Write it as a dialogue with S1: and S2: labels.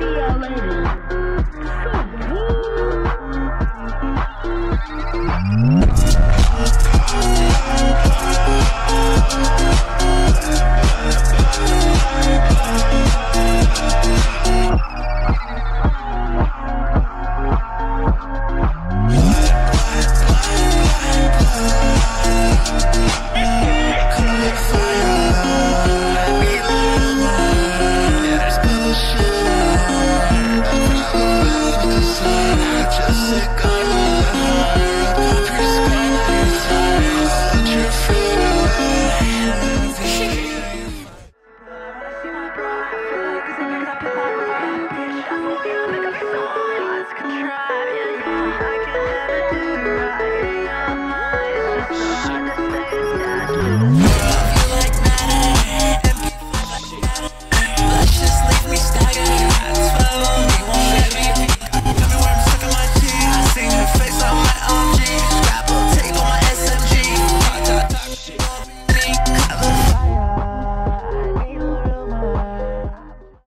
S1: See y'all later.